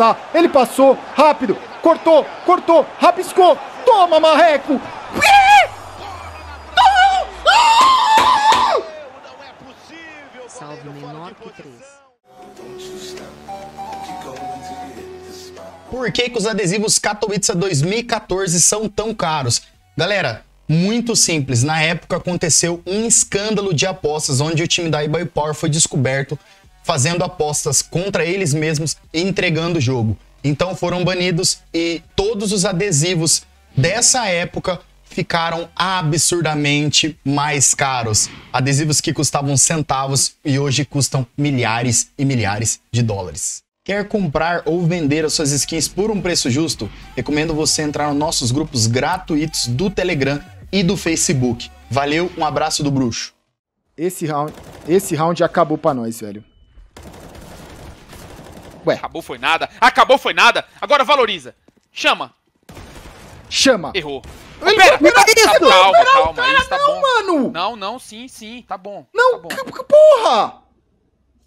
passar. Ele passou, rápido, cortou, cortou, rabiscou. Toma, marreco! Salve menor que 3. Por que, que os adesivos Katowice 2014 são tão caros? Galera, muito simples. Na época aconteceu um escândalo de apostas onde o time da eBay Power foi descoberto fazendo apostas contra eles mesmos e entregando o jogo. Então foram banidos e todos os adesivos dessa época ficaram absurdamente mais caros. Adesivos que custavam centavos e hoje custam milhares e milhares de dólares. Quer comprar ou vender as suas skins por um preço justo? Recomendo você entrar nos nossos grupos gratuitos do Telegram e do Facebook. Valeu, um abraço do bruxo. Esse round, esse round acabou pra nós, velho. Ué, Acabou foi nada. Acabou foi nada. Agora valoriza. Chama. chama. Errou. Ele Pera, não fez isso, calma, não, calma, cara, isso tá não, bom. mano. Não, não, sim, sim, tá bom. Não, tá bom. que- que porra!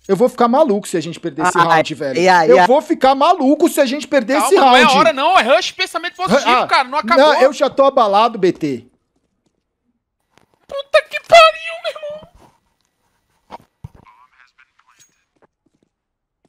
Eu vou ficar maluco se a gente perder esse Ai, round, velho. ai, ai, eu ai. vou ficar maluco se a gente perder Calma, esse não round. é hora não, é rush pensamento positivo, Ah, cara, não acabou. Não, eu já tô abalado, BT. Puta que pariu, meu irmão.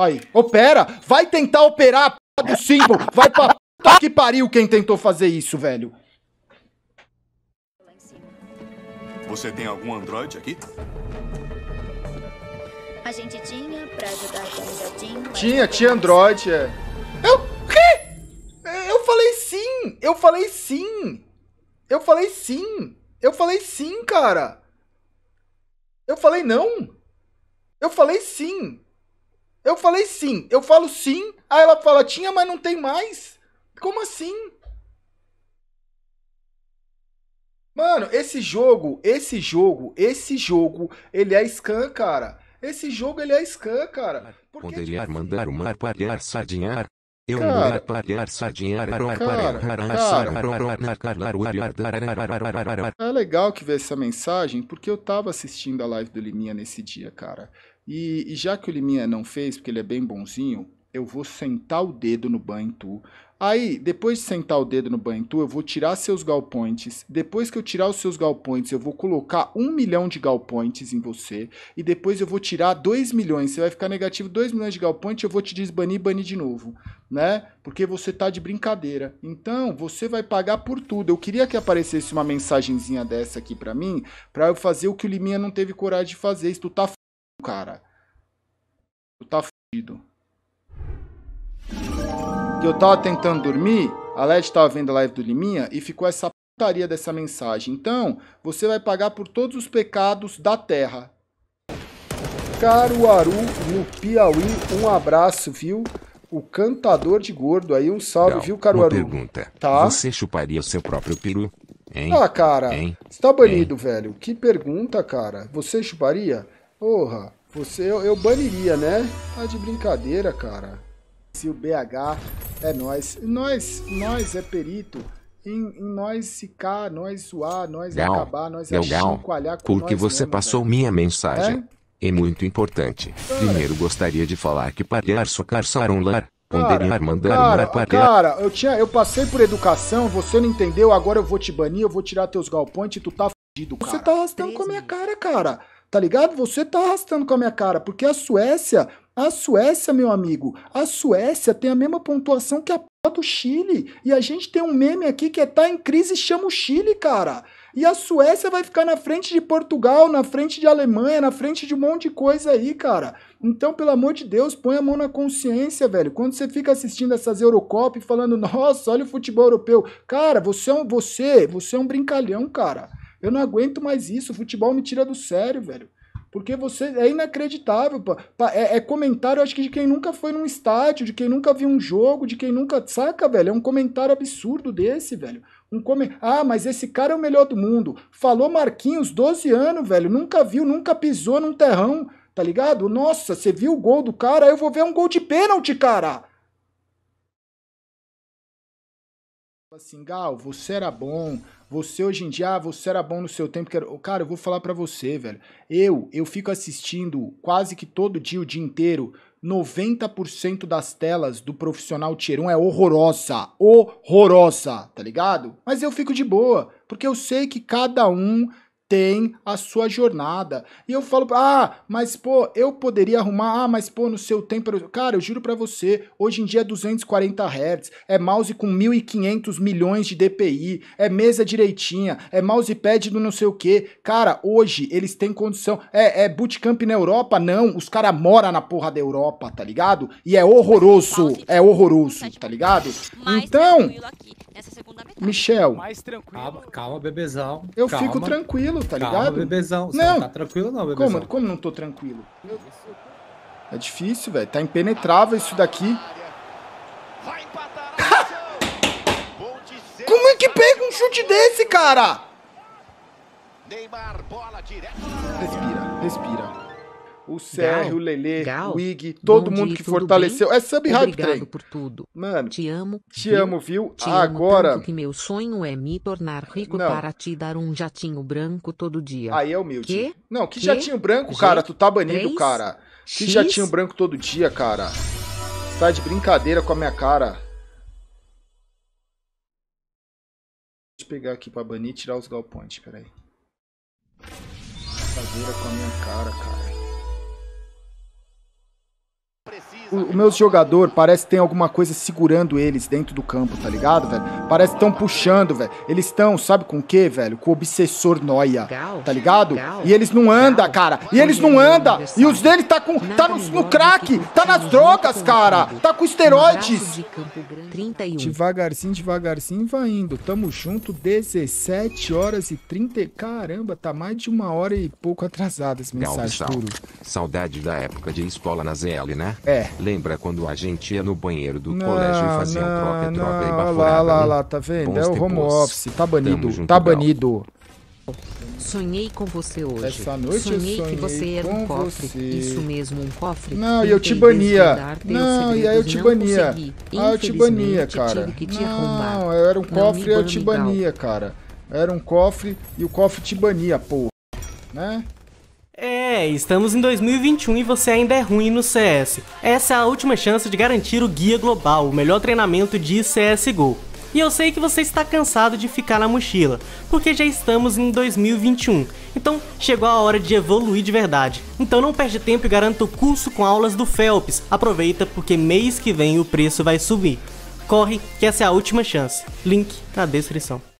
Aí, opera, vai tentar operar a p do símbolo, vai pra puta que pariu quem tentou fazer isso, velho. Você tem algum Android aqui? Gente tinha pra ajudar o Tinha, tinha Android, é. Eu, quê? Eu falei sim, eu falei sim. Eu falei sim. Eu falei sim, cara. Eu falei não. Eu falei sim. Eu falei sim. Eu falo sim. Aí ela fala, tinha, mas não tem mais. Como assim? Mano, esse jogo, esse jogo, esse jogo, ele é scan, cara. Esse jogo, ele é scan, cara. Porque, Poderia tipo, mandar o mar parear sardinhar. Eu Cara, mar parear sardinhar. É legal que ver essa mensagem, porque eu tava assistindo a live do Liminha nesse dia, cara. E, e já que o Liminha não fez, porque ele é bem bonzinho, eu vou sentar o dedo no Bantu. Aí, depois de sentar o dedo no Bantu, eu vou tirar seus galpoints. Depois que eu tirar os seus galpoints, eu vou colocar um milhão de galpoints em você. E depois eu vou tirar 2 milhões. Você vai ficar negativo 2 milhões de galpoints, eu vou te desbanir e banir de novo. Né? Porque você tá de brincadeira. Então, você vai pagar por tudo. Eu queria que aparecesse uma mensagenzinha dessa aqui pra mim, pra eu fazer o que o Liminha não teve coragem de fazer. Isso tu tá f... cara. Tu tá fudido. Que eu tava tentando dormir, a LED tava vendo a live do Liminha e ficou essa putaria dessa mensagem. Então, você vai pagar por todos os pecados da terra. Caruaru, no Piauí, um abraço, viu? O cantador de gordo aí, um salve, viu, Uma Caruaru? pergunta. Tá. Você chuparia o seu próprio peru? Hein? Ah, cara, Hein? você tá banido, velho. Que pergunta, cara. Você chuparia? Porra, você, eu, eu baniria, né? Tá de brincadeira, cara. Se o BH é nós. Nós, nós é perito em, em nós ficar, nós zoar, nós Gal, acabar, nós é Legal. chicoalhar com Porque nós você mesmo, passou velho. minha mensagem. É? É muito importante. Primeiro gostaria de falar que parear socar saronlar. Poderia mandar o cara, cara, eu, tinha, eu passei por educação, você não entendeu, agora eu vou te banir, eu vou tirar teus galpointes e tu tá fudido, cara. Você tá arrastando com a minha cara, cara. Tá ligado? Você tá arrastando com a minha cara, porque a Suécia, a Suécia, meu amigo, a Suécia tem a mesma pontuação que a do Chile. E a gente tem um meme aqui que é tá em crise chama o Chile, cara. E a Suécia vai ficar na frente de Portugal, na frente de Alemanha, na frente de um monte de coisa aí, cara. Então, pelo amor de Deus, põe a mão na consciência, velho. Quando você fica assistindo essas Eurocopa e falando, nossa, olha o futebol europeu. Cara, você é um, você, você é um brincalhão, cara. Eu não aguento mais isso. O futebol me tira do sério, velho. Porque você é inacreditável. Pa- É, é comentário, acho que de quem nunca foi num estádio, de quem nunca viu um jogo, de quem nunca. Saca, velho? É um comentário absurdo desse, velho. Um come... Ah, mas esse cara é o melhor do mundo. Falou Marquinhos, 12 anos, velho. Nunca viu, nunca pisou num terrão, tá ligado? Nossa, você viu o gol do cara? Eu vou ver um gol de pênalti, cara. Assim, Gal, você era bom. Você hoje em dia, ah, você era bom no seu tempo. que era- Cara, eu vou falar pra você, velho. Eu, eu fico assistindo quase que todo dia, o dia inteiro. 90% das telas do profissional Tier 1 é horrorosa. Horrorosa, tá ligado? Mas eu fico de boa, porque eu sei que cada um tem a sua jornada. E eu falo, ah, mas pô, eu poderia arrumar, ah, mas pô, no seu tempo. Cara, eu juro pra você, hoje em dia é 240 Hz, é mouse com 1.500 milhões de DPI, é mesa direitinha, é mousepad do não sei o que. Cara, hoje eles têm condição. É, é bootcamp na Europa? Não, os caras moram na porra da Europa, tá ligado? E é horroroso, é horroroso, tá ligado? Então. Michel. Calma, calma, bebezão. eu calma, fico tranquilo, tá Calma, ligado? bebezão. Você Não. não tá tranquilo não, bebezão. Como, como não tô tranquilo? É difícil, velho. Tá impenetrável isso daqui. Como é que pega um chute desse, cara? Respira, respira. O Sérgio, o Lelê, Gal, o Ig, todo mundo dia, que fortaleceu. bem? É sub hype Obrigado trem. por tudo. Mano, Te amo. te viu? amo, viu? Te amo Agora. tanto que meu sonho é me tornar rico Não. para te dar um jatinho branco todo dia. Aí é humilde. Quê? Não, que Quê? jatinho branco, G? cara. Tu tá banido, Três? cara. Que X? jatinho branco todo dia, cara. Tá de brincadeira com a minha cara. Deixa eu pegar aqui pra banir e tirar os galpões, peraí. Brincadeira com a minha cara, cara. O, o meus jogador parece que tem alguma coisa segurando eles dentro do campo, tá ligado, velho? Parece que estão puxando, velho. Eles estão, sabe com o quê, velho? Com o obsessor noia, tá ligado? E eles não andam, cara. E eles não andam. E os dele tá com tá no, no crack, que tá nas drogas, cara. Tá com esteroides. abraço de Campo Grande. 31. Devagarzinho, devagarzinho vai indo. Tamo junto, 17 horas e 30. Caramba, tá mais de uma hora e pouco atrasada essa mensagem. Saudade da época de escola na ZL, né? É. Lembra quando a gente ia no banheiro do colégio e fazia um troca-troca e não, olha baforada? lá, lá, lá, tá vendo? Bons é o home office, tá banido, junto, tá banido. Sonhei com você hoje. Essa noite eu sonhei, sonhei que você era um cofre. você. Isso mesmo, um cofre. Não, e eu te bania. Não, e aí eu te não bania. consegui. Ah, eu te bania, cara. te. Não, eu era um Não cofre e eu te bania, cara. Era um cofre e o cofre te bania, porra. Né? É, estamos em 2021 e você ainda é ruim no CS. Essa é a última chance de garantir o Guia Global, o melhor treinamento de CSGO. E eu sei que você está cansado de ficar na mochila, porque já estamos em 2021. Então chegou a hora de evoluir de verdade. Então não perde tempo e garanta o curso com aulas do Phelps. Aproveita porque mês que vem o preço vai subir. Corre, que essa é a última chance. Link na descrição.